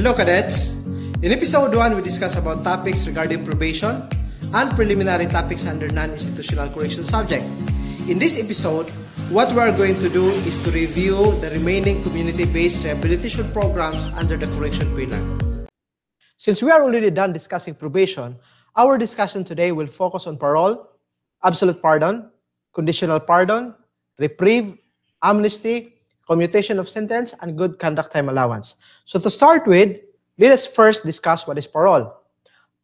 Hello cadets! In episode 1, we discuss about topics regarding probation and preliminary topics under non-institutional correction subject. In this episode, what we are going to do is to review the remaining community-based rehabilitation programs under the correction pillar. Since we are already done discussing probation, our discussion today will focus on parole, absolute pardon, conditional pardon, reprieve, amnesty, commutation of sentence, and good conduct time allowance. So to start with, let us first discuss what is parole.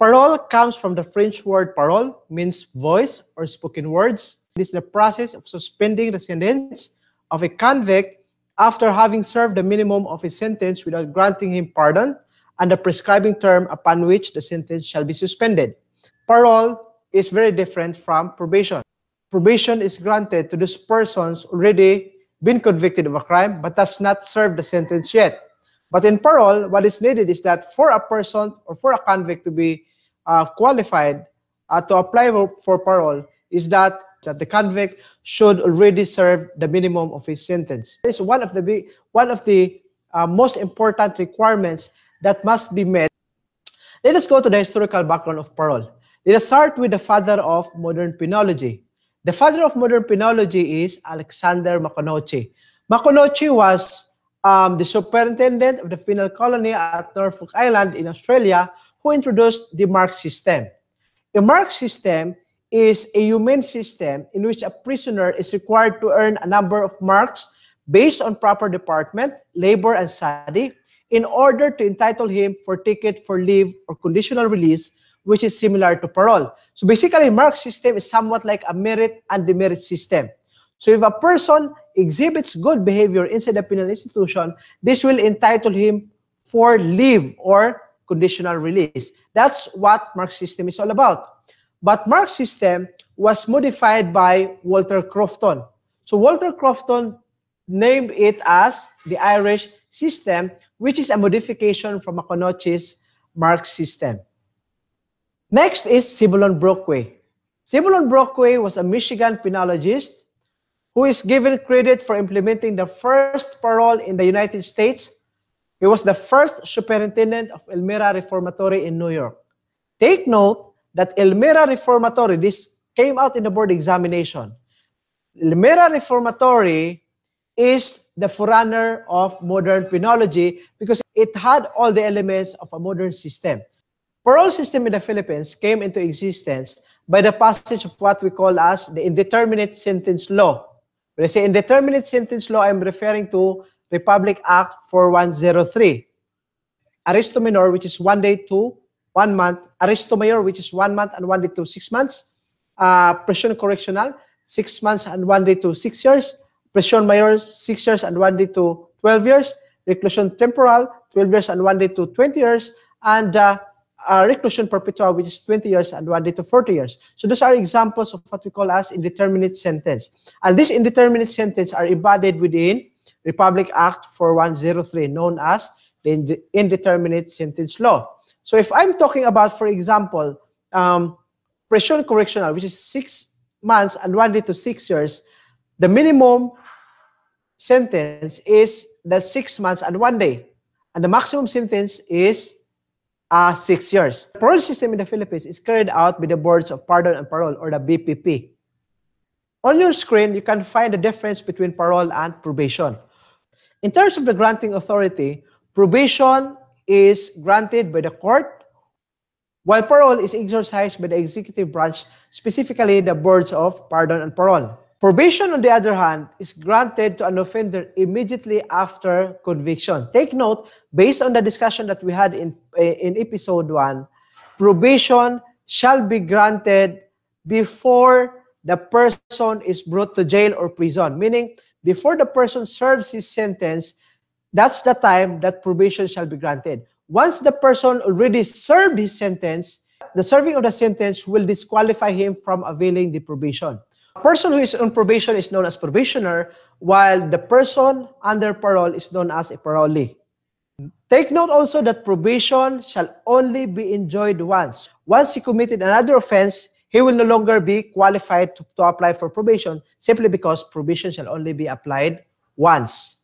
Parole comes from the French word parole, means voice or spoken words. It is the process of suspending the sentence of a convict after having served the minimum of his sentence without granting him pardon and the prescribing term upon which the sentence shall be suspended. Parole is very different from probation. Probation is granted to those persons already been convicted of a crime but does not serve the sentence yet. But in parole, what is needed is that for a person or for a convict to be uh, qualified uh, to apply for parole is that, that the convict should already serve the minimum of his sentence. It's one of the one of the uh, most important requirements that must be met. Let us go to the historical background of parole. Let us start with the father of modern penology, the father of modern penology is Alexander Maconochie. Maconochie was um, the superintendent of the penal colony at Norfolk Island in Australia who introduced the mark system. The mark system is a humane system in which a prisoner is required to earn a number of marks based on proper department, labor, and study in order to entitle him for ticket for leave or conditional release which is similar to parole. So basically, mark system is somewhat like a merit and demerit system. So if a person exhibits good behavior inside the penal institution, this will entitle him for leave or conditional release. That's what mark system is all about. But mark system was modified by Walter Crofton. So Walter Crofton named it as the Irish system, which is a modification from Maconochie's mark system. Next is Zebulon Brockway. Zebulon Brockway was a Michigan penologist who is given credit for implementing the first parole in the United States. He was the first superintendent of Elmira Reformatory in New York. Take note that Elmira Reformatory, this came out in the board examination. Elmira Reformatory is the forerunner of modern penology because it had all the elements of a modern system. Parole system in the Philippines came into existence by the passage of what we call as the indeterminate sentence law. When I say indeterminate sentence law, I'm referring to Republic Act 4103. Arresto menor, which is one day to one month. Arresto mayor, which is one month and one day to six months. Uh, prision correccional, six months and one day to six years. Prision mayor, six years and one day to 12 years. Reclusion temporal, 12 years and one day to 20 years. And uh, uh, reclusion perpetua, which is 20 years, and one day to 40 years. So those are examples of what we call as indeterminate sentence. And these indeterminate sentence are embodied within Republic Act 4103, known as the indeterminate sentence law. So if I'm talking about, for example, um, prision correccional, which is six months and one day to six years, the minimum sentence is the six months and one day. And the maximum sentence is uh, six years. The parole system in the Philippines is carried out by the Boards of Pardon and Parole, or the BPP. On your screen, you can find the difference between parole and probation. In terms of the granting authority, probation is granted by the court, while parole is exercised by the executive branch, specifically the Boards of Pardon and Parole. Probation, on the other hand, is granted to an offender immediately after conviction. Take note, based on the discussion that we had in, eh, in episode 1, probation shall be granted before the person is brought to jail or prison, meaning before the person serves his sentence, that's the time that probation shall be granted. Once the person already served his sentence, the serving of the sentence will disqualify him from availing the probation. Person who is on probation is known as probationer, while the person under parole is known as a parolee. Take note also that probation shall only be enjoyed once. Once he committed another offense, he will no longer be qualified to, to apply for probation simply because probation shall only be applied once.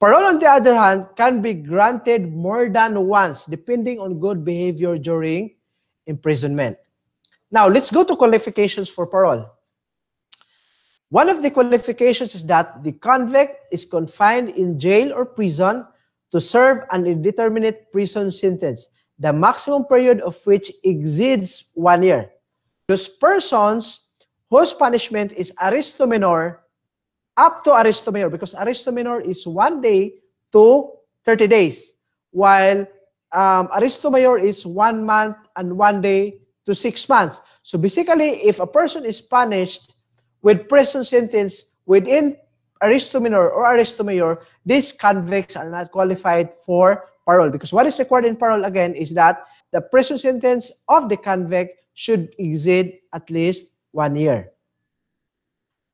Parole, on the other hand, can be granted more than once, depending on good behavior during imprisonment. Now, let's go to qualifications for parole. One of the qualifications is that the convict is confined in jail or prison to serve an indeterminate prison sentence, the maximum period of which exceeds one year. Those persons whose punishment is arresto menor up to arresto mayor because arresto menor is one day to 30 days, while um, arresto mayor is one month and one day to six months. So basically, if a person is punished with prison sentence within arresto menor or arresto mayor, these convicts are not qualified for parole because what is required in parole again is that the prison sentence of the convict should exceed at least one year.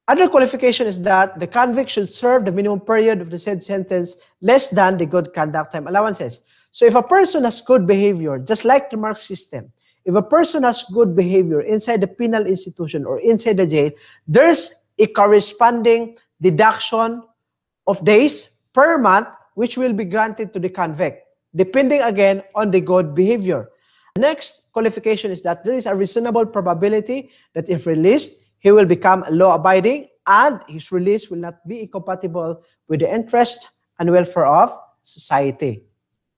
Other qualification is that the convict should serve the minimum period of the said sentence less than the good conduct time allowances. So if a person has good behavior, just like the mark system, if a person has good behavior inside the penal institution or inside the jail, there's a corresponding deduction of days per month which will be granted to the convict, depending again on the good behavior. Next qualification is that there is a reasonable probability that if released, he will become law-abiding and his release will not be incompatible with the interest and welfare of society.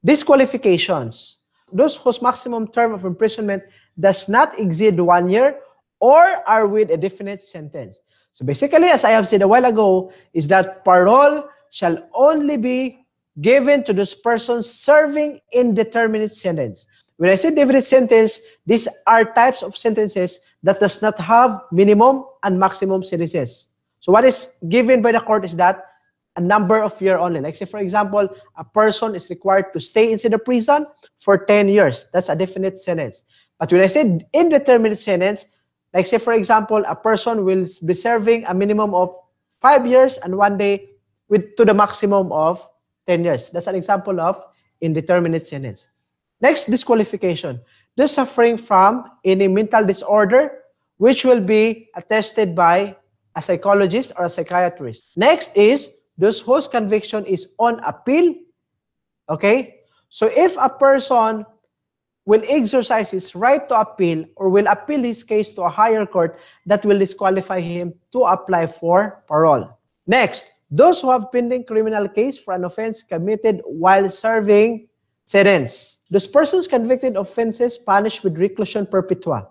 These qualifications those whose maximum term of imprisonment does not exceed one year or are with a definite sentence. So basically, as I have said a while ago, is that parole shall only be given to those persons serving indeterminate sentence. When I say definite sentence, these are types of sentences that does not have minimum and maximum sentences. So what is given by the court is that a number of year only. Like say, for example, a person is required to stay inside the prison for 10 years. That's a definite sentence. But when I say indeterminate sentence, like say, for example, a person will be serving a minimum of five years and one day with to the maximum of 10 years. That's an example of indeterminate sentence. Next, disqualification. Those suffering from any mental disorder, which will be attested by a psychologist or a psychiatrist. Next is those whose conviction is on appeal, okay? So if a person will exercise his right to appeal or will appeal his case to a higher court, that will disqualify him to apply for parole. Next, those who have pending criminal case for an offense committed while serving sentence. Those persons convicted of offenses punished with reclusion perpetua.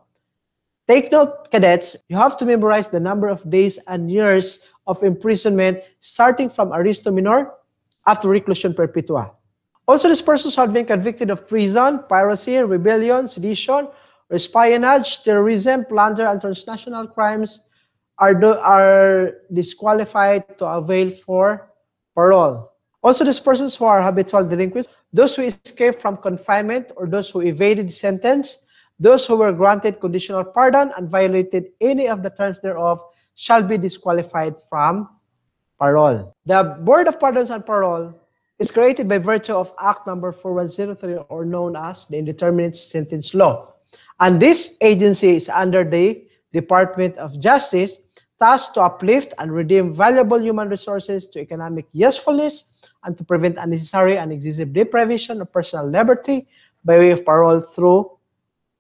Take note, cadets, you have to memorize the number of days and years of imprisonment starting from arresto menor after reclusion perpetua. Also, these persons who have been convicted of treason, piracy, rebellion, sedition, espionage, terrorism, plunder, and transnational crimes are, do, are disqualified to avail for parole. Also, these persons who are habitual delinquents, those who escaped from confinement or those who evaded sentence, those who were granted conditional pardon and violated any of the terms thereof shall be disqualified from parole. The Board of Pardons and Parole is created by virtue of Act number 4103 or known as the Indeterminate Sentence Law. And this agency is under the Department of Justice tasked to uplift and redeem valuable human resources to economic usefulness and to prevent unnecessary and excessive deprivation of personal liberty by way of parole through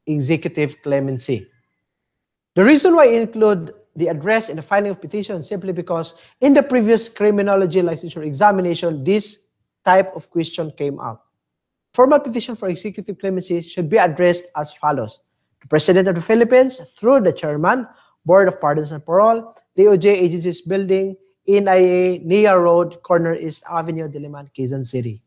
executive clemency. The reason why I include the address in the filing of petition simply because in the previous criminology licensure examination, this type of question came up. Formal petition for executive clemency should be addressed as follows. The President of the Philippines, through the Chairman, Board of Pardons and Parole, DOJ Agencies Building, NIA, NIA Road, Corner East Avenue, Diliman, Quezon City.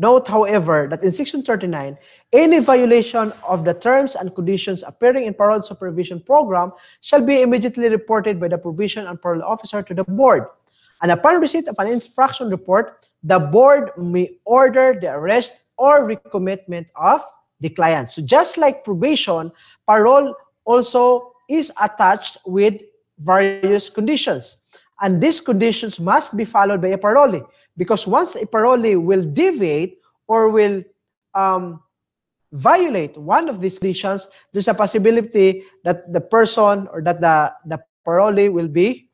Note, however, that in Section 39, any violation of the terms and conditions appearing in parole supervision program shall be immediately reported by the probation and parole officer to the board. And upon receipt of an infraction report, the board may order the arrest or recommitment of the client. So just like probation, parole also is attached with various conditions. And these conditions must be followed by a parolee. Because once a parolee will deviate or will um, violate one of these conditions, there's a possibility that the person or that the, the parolee will be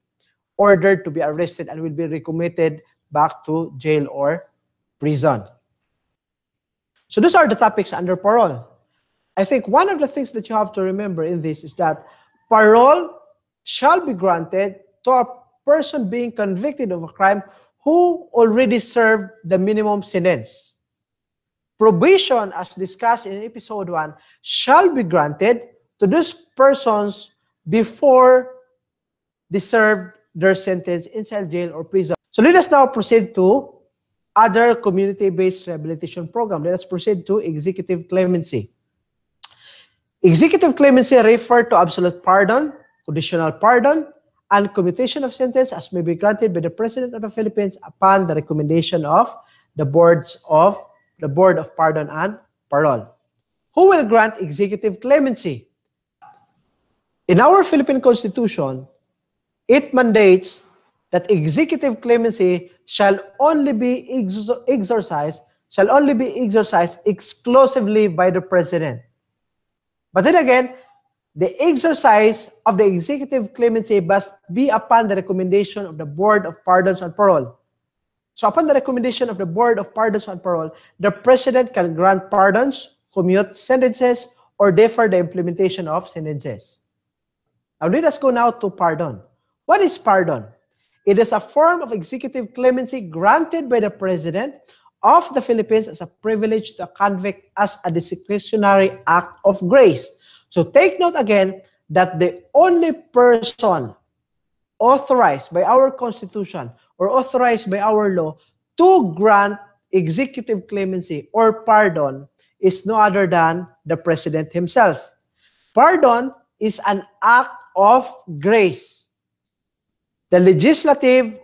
ordered to be arrested and will be recommitted back to jail or prison. So those are the topics under parole. I think one of the things that you have to remember in this is that parole shall be granted to a person being convicted of a crime who already served the minimum sentence. Probation, as discussed in episode 1, shall be granted to those persons before they serve their sentence inside jail or prison. So let us now proceed to other community-based rehabilitation program. Let us proceed to executive clemency. Executive clemency refer to absolute pardon, conditional pardon, and commutation of sentence as may be granted by the President of the Philippines upon the recommendation of the boards of the Board of Pardon and Parole. Who will grant executive clemency? In our Philippine Constitution, it mandates that executive clemency shall only be ex exercised shall only be exercised exclusively by the president. But then again, the exercise of the executive clemency must be upon the recommendation of the Board of Pardons and Parole. So upon the recommendation of the Board of Pardons and Parole, the President can grant pardons, commute sentences, or defer the implementation of sentences. Now let us go now to pardon. What is pardon? It is a form of executive clemency granted by the President of the Philippines as a privilege to a convict as a discretionary act of grace. So take note again that the only person authorized by our Constitution or authorized by our law to grant executive clemency or pardon is no other than the President himself. Pardon is an act of grace. The legislative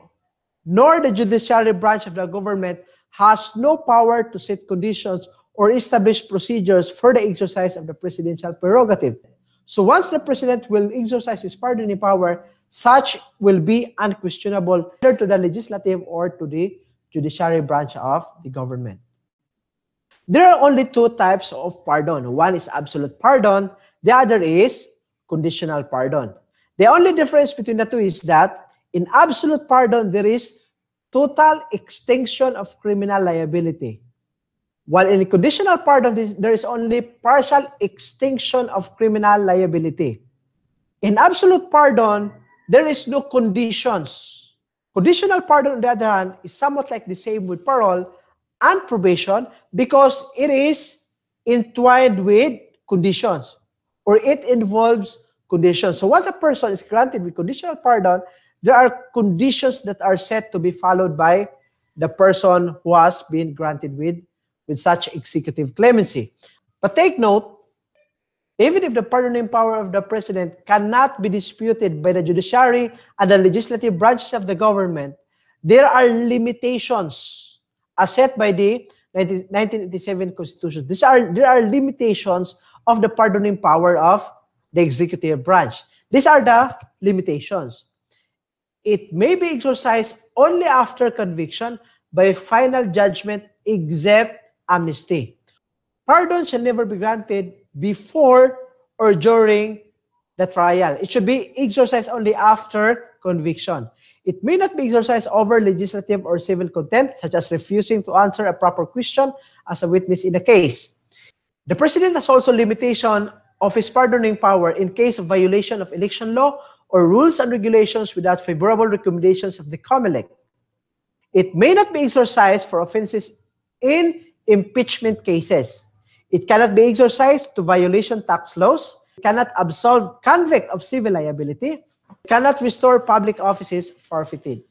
nor the judiciary branch of the government has no power to set conditions or establish procedures for the exercise of the presidential prerogative. So once the president will exercise his pardoning power, such will be unquestionable either to the legislative or to the judiciary branch of the government. There are only two types of pardon. One is absolute pardon, the other is conditional pardon. The only difference between the two is that in absolute pardon, there is total extinction of criminal liability. While in the conditional pardon, there is only partial extinction of criminal liability. In absolute pardon, there is no conditions. Conditional pardon, on the other hand, is somewhat like the same with parole and probation because it is entwined with conditions or it involves conditions. So once a person is granted with conditional pardon, there are conditions that are set to be followed by the person who has been granted with with such executive clemency. But take note, even if the pardoning power of the president cannot be disputed by the judiciary and the legislative branches of the government, there are limitations as set by the 1987 Constitution. These are, there are limitations of the pardoning power of the executive branch. These are the limitations. It may be exercised only after conviction by final judgment except amnesty. Pardon shall never be granted before or during the trial. It should be exercised only after conviction. It may not be exercised over legislative or civil contempt, such as refusing to answer a proper question as a witness in a case. The President has also limitation of his pardoning power in case of violation of election law or rules and regulations without favorable recommendations of the COMELEC. It may not be exercised for offenses in impeachment cases. It cannot be exercised to violation tax laws, cannot absolve convict of civil liability, cannot restore public offices forfeited.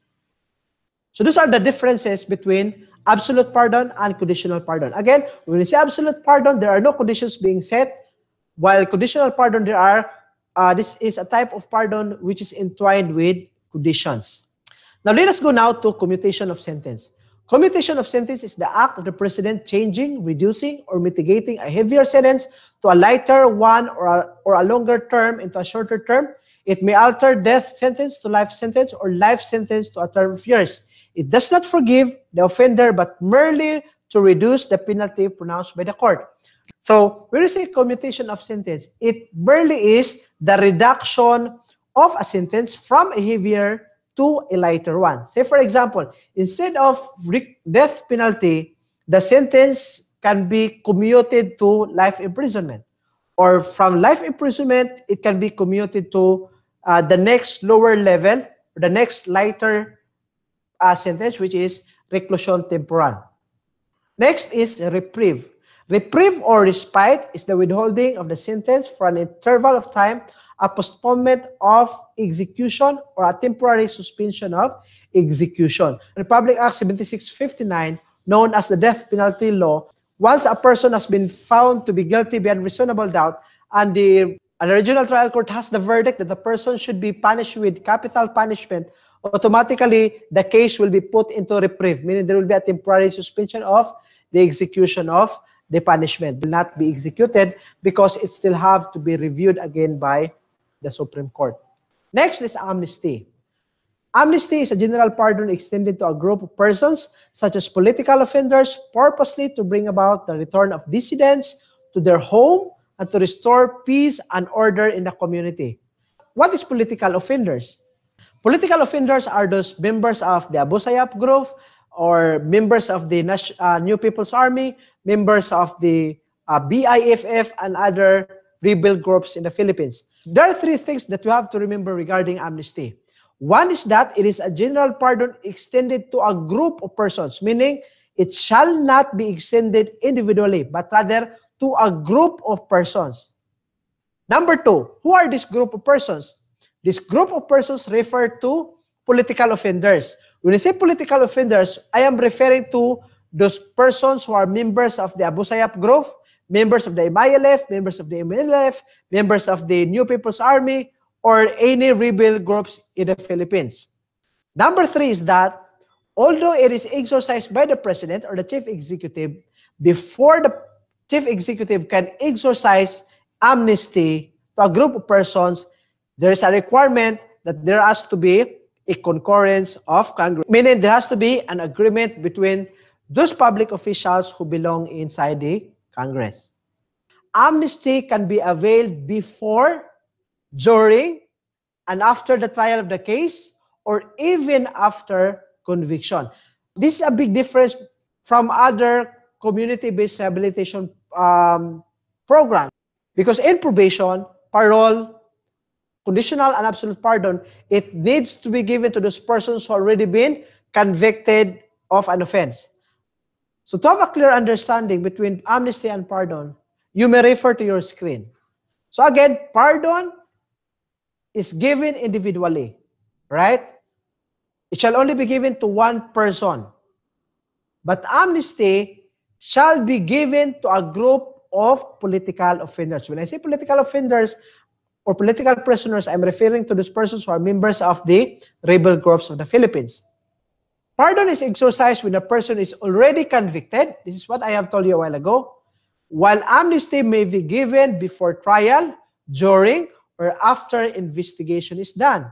So those are the differences between absolute pardon and conditional pardon. Again, when you say absolute pardon, there are no conditions being set, while conditional pardon, there are, uh, this is a type of pardon which is entwined with conditions. Now let us go now to commutation of sentence. Commutation of sentence is the act of the president changing, reducing, or mitigating a heavier sentence to a lighter one or a, or a longer term into a shorter term. It may alter death sentence to life sentence or life sentence to a term of years. It does not forgive the offender, but merely to reduce the penalty pronounced by the court. So, when we say commutation of sentence, it merely is the reduction of a sentence from a heavier to a lighter one. Say, for example, instead of death penalty, the sentence can be commuted to life imprisonment. Or from life imprisonment, it can be commuted to uh, the next lower level, the next lighter uh, sentence, which is reclusion temporal. Next is reprieve. Reprieve or respite is the withholding of the sentence for an interval of time, a postponement of execution, or a temporary suspension of execution. Republic Act 7659, known as the death penalty law, once a person has been found to be guilty beyond reasonable doubt and the, regional trial court has the verdict that the person should be punished with capital punishment, automatically the case will be put into reprieve, meaning there will be a temporary suspension of the execution of the punishment. will not be executed because it still have to be reviewed again by the Supreme Court. Next is amnesty. Amnesty is a general pardon extended to a group of persons, such as political offenders, purposely to bring about the return of dissidents to their home and to restore peace and order in the community. What is political offenders? Political offenders are those members of the Abu Sayyaf group or members of the uh, New People's Army, members of the uh, BIFF, and other rebel groups in the Philippines. There are three things that you have to remember regarding amnesty. One is that it is a general pardon extended to a group of persons, meaning it shall not be extended individually, but rather to a group of persons. Number two, who are this group of persons? This group of persons refer to political offenders. When I say political offenders, I am referring to those persons who are members of the Abu Sayyaf group, members of the MILF, members of the MNLF, members of the New People's Army, or any rebel groups in the Philippines. Number three is that although it is exercised by the president or the chief executive, before the chief executive can exercise amnesty to a group of persons, there is a requirement that there has to be a concurrence of Congress, meaning there has to be an agreement between those public officials who belong inside the Congress. Amnesty can be availed before, during, and after the trial of the case, or even after conviction. This is a big difference from other community-based rehabilitation um, programs. Because in probation, parole, conditional and absolute pardon, it needs to be given to those persons who already been convicted of an offense. So to have a clear understanding between amnesty and pardon, you may refer to your screen. So again, pardon is given individually, right? It shall only be given to one person. But amnesty shall be given to a group of political offenders. When I say political offenders, or political prisoners, I'm referring to those persons who are members of the rebel groups of the Philippines. Pardon is exercised when a person is already convicted. This is what I have told you a while ago. While amnesty may be given before trial, during, or after investigation is done.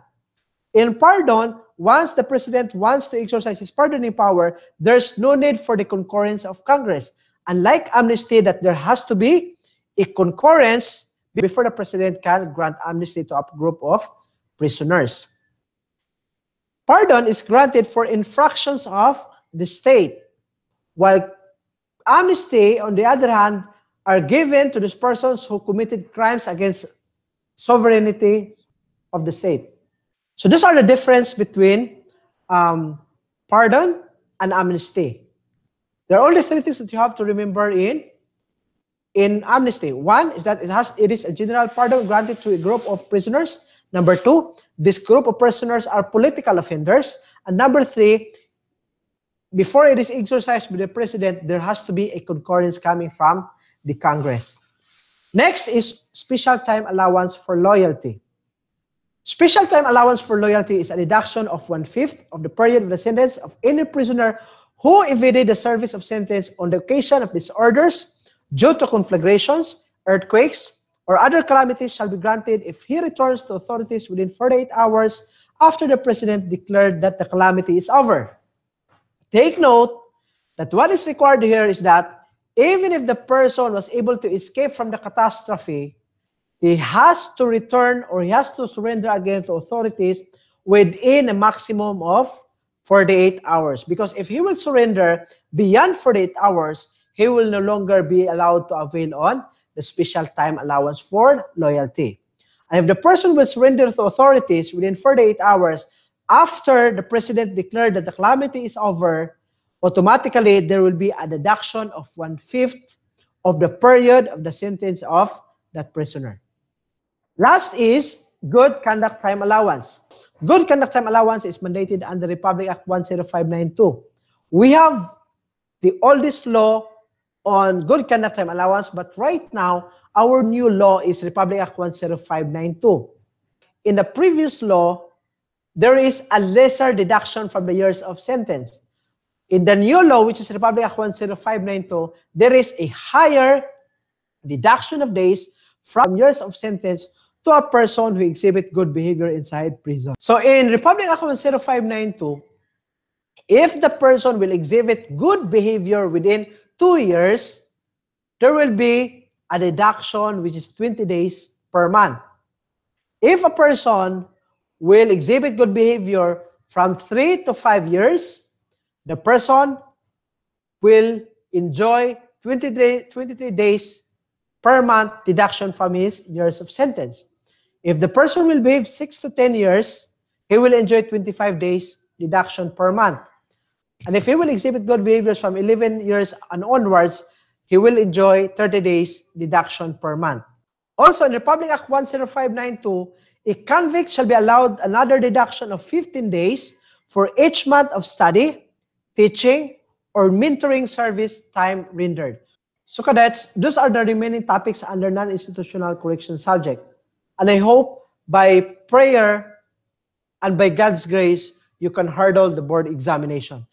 In pardon, once the president wants to exercise his pardoning power, there's no need for the concurrence of Congress. Unlike amnesty, that there has to be a concurrence before the president can grant amnesty to a group of prisoners. Pardon is granted for infractions of the state, while amnesty, on the other hand, are given to those persons who committed crimes against sovereignty of the state. So those are the difference between um, pardon and amnesty. There are only three things that you have to remember in in amnesty. One is that it has it is a general pardon granted to a group of prisoners. Number two, this group of prisoners are political offenders. And number three, before it is exercised by the president, there has to be a concurrence coming from the Congress. Next is special time allowance for loyalty. Special time allowance for loyalty is a deduction of one-fifth of the period of the sentence of any prisoner who evaded the service of sentence on the occasion of disorders, due to conflagrations, earthquakes, or other calamities shall be granted if he returns to authorities within 48 hours after the president declared that the calamity is over. Take note that what is required here is that even if the person was able to escape from the catastrophe, he has to return or he has to surrender again to authorities within a maximum of 48 hours. Because if he will surrender beyond 48 hours, he will no longer be allowed to avail on the special time allowance for loyalty. And if the person will surrender to authorities within 48 hours after the president declared that the calamity is over, automatically there will be a deduction of one-fifth of the period of the sentence of that prisoner. Last is good conduct time allowance. Good conduct time allowance is mandated under Republic Act 10592. We have the oldest law on good conduct time allowance, but right now, our new law is Republic Act 10592. In the previous law, there is a lesser deduction from the years of sentence. In the new law, which is Republic Act 10592, there is a higher deduction of days from years of sentence to a person who exhibit good behavior inside prison. So in Republic Act 10592, if the person will exhibit good behavior within two years, there will be a deduction which is 20 days per month. If a person will exhibit good behavior from three to five years, the person will enjoy 23, 23 days per month deduction from his years of sentence. If the person will behave 6 to 10 years, he will enjoy 25 days deduction per month. And if he will exhibit good behaviors from 11 years and onwards, he will enjoy 30 days deduction per month. Also, in Republic Act 10592, a convict shall be allowed another deduction of 15 days for each month of study, teaching, or mentoring service time rendered. So cadets, those are the remaining topics under non-institutional correction subject. And I hope by prayer and by God's grace, you can hurdle the board examination.